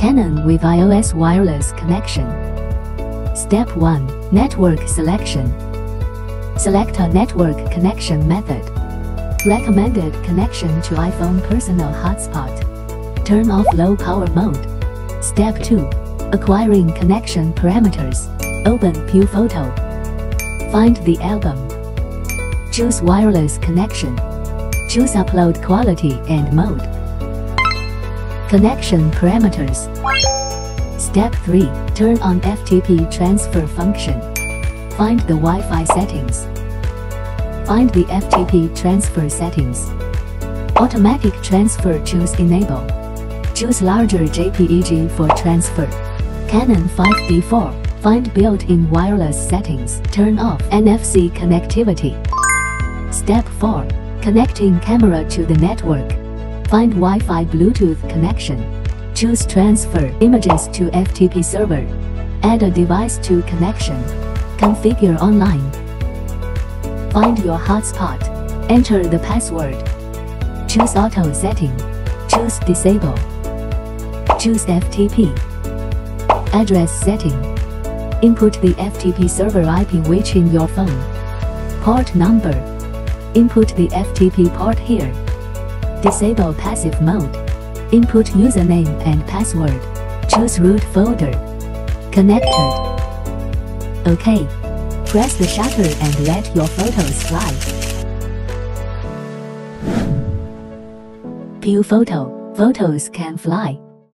Canon with iOS wireless connection. Step 1. Network selection. Select a network connection method. Recommended connection to iPhone personal hotspot. Turn off low power mode. Step 2. Acquiring connection parameters. Open Piufoto. Find the album. Choose wireless connection. Choose upload quality and mode. Connection parameters. Step 3. Turn on FTP transfer function. Find the Wi-Fi settings. Find the FTP transfer settings. Automatic transfer choose enable. Choose larger JPEG for transfer. Canon 5D4. Find built-in wireless settings. Turn off NFC connectivity. Step 4. Connecting camera to the network. Find Wi-Fi Bluetooth connection. Choose transfer images to FTP server. Add a device to connection. Configure online. Find your hotspot. Enter the password. Choose auto setting. Choose disable. Choose FTP. Address setting. Input the FTP server IP which in your phone. Port number. Input the FTP port here. Disable passive mode. Input username and password. Choose root folder. Connected. OK. Press the shutter and let your photos fly. Piufoto. Photos can fly.